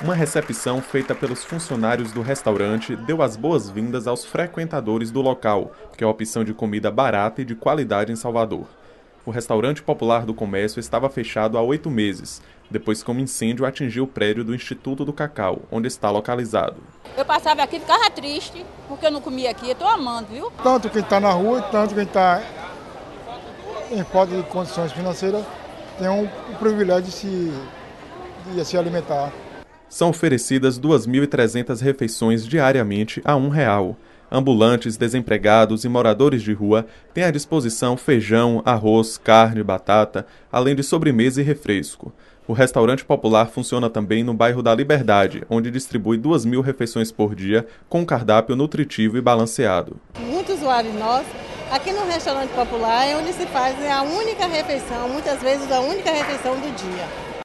Uma recepção feita pelos funcionários do restaurante deu as boas-vindas aos frequentadores do local, que é a opção de comida barata e de qualidade em Salvador. O restaurante popular do comércio estava fechado há oito meses, depois que um incêndio atingiu o prédio do Instituto do Cacau, onde está localizado. Eu passava aqui e ficava triste, porque eu não comia aqui, eu estou amando, viu? Tanto quem está na rua, tanto quem está em falta de condições financeiras, tem um privilégio de se, de se alimentar. São oferecidas 2.300 refeições diariamente a um real. Ambulantes, desempregados e moradores de rua têm à disposição feijão, arroz, carne, batata, além de sobremesa e refresco. O restaurante popular funciona também no bairro da Liberdade, onde distribui 2 mil refeições por dia com cardápio nutritivo e balanceado. Muitos usuários nossos, aqui no restaurante popular é onde se faz a única refeição, muitas vezes a única refeição do dia.